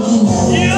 Yeah.